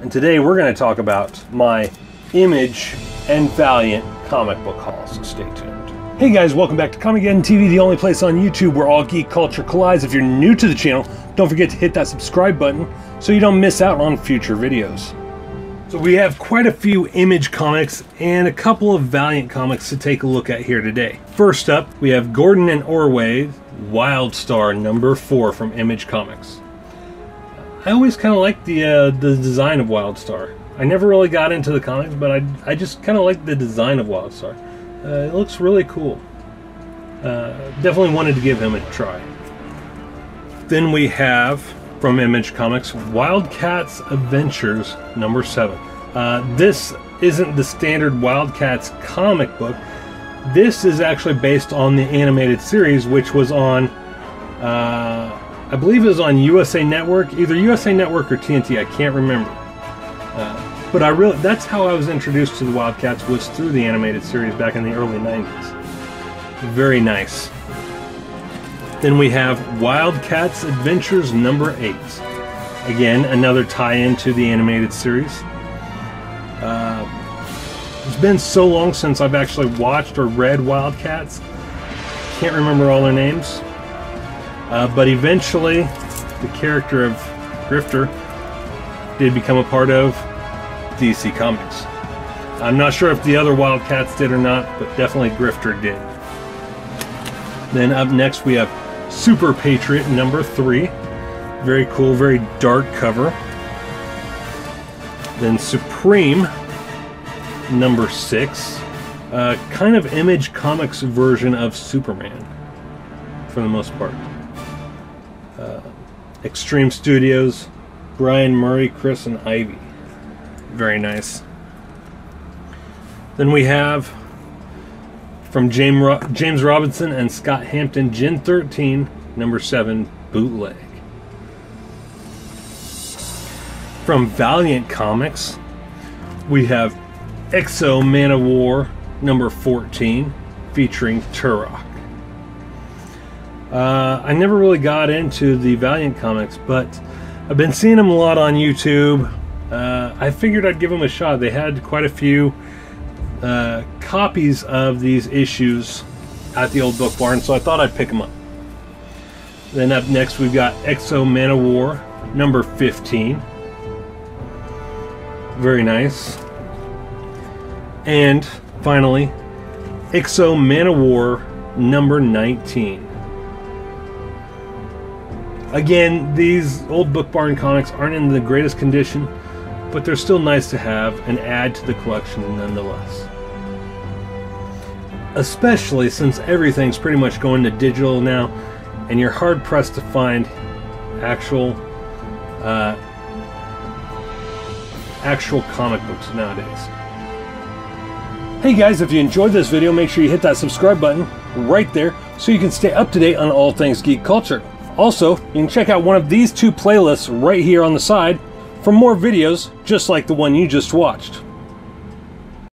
and today we're going to talk about my Image and Valiant comic book haul, so stay tuned. Hey guys, welcome back to Comicgeddon TV, the only place on YouTube where all geek culture collides. If you're new to the channel, don't forget to hit that subscribe button so you don't miss out on future videos. So we have quite a few Image comics and a couple of Valiant comics to take a look at here today. First up, we have Gordon and Ordway, Wildstar number 4 from Image Comics. I always kind of liked the uh, the design of Wildstar. I never really got into the comics, but I, I just kind of like the design of Wildstar. Uh, it looks really cool. Uh, definitely wanted to give him a try. Then we have from Image Comics Wildcats Adventures number 7. Uh, this isn't the standard Wildcats comic book. This is actually based on the animated series, which was on uh, I believe it was on USA Network, either USA Network or TNT. I can't remember. Uh, but I really that's how I was introduced to the Wildcats was through the animated series back in the early 90s. Very nice. Then we have Wildcats Adventures number 8. Again, another tie-in to the animated series. Uh, it's been so long since I've actually watched or read Wildcats. Can't remember all their names. Uh, but eventually, the character of Grifter did become a part of DC Comics. I'm not sure if the other Wildcats did or not, but definitely Grifter did. Then up next we have Super Patriot number three. Very cool, very dark cover. Then Supreme number six. Uh, kind of Image Comics version of Superman, for the most part. Uh, Extreme Studios, Brian Murray, Chris, and Ivy. Very nice. Then we have from James, Ro James Robinson and Scott Hampton, Gen 13, number 7, bootleg. From Valiant Comics, we have X-O Manowar, number 14, featuring Turok. Uh, I never really got into the Valiant comics, but I've been seeing them a lot on YouTube. Uh, I figured I'd give them a shot. They had quite a few uh, copies of these issues at the old book barn, so I thought I'd pick them up. Then up next, we've got X-O Manowar, number 15. Very nice. And finally, X-O Manowar, number 19. Again, these old Book Barn comics aren't in the greatest condition, but they're still nice to have and add to the collection nonetheless. Especially since everything's pretty much going to digital now, and you're hard pressed to find actual uh, actual comic books nowadays. Hey guys, if you enjoyed this video, make sure you hit that subscribe button right there so you can stay up to date on all things geek culture. Also, you can check out one of these two playlists right here on the side for more videos just like the one you just watched.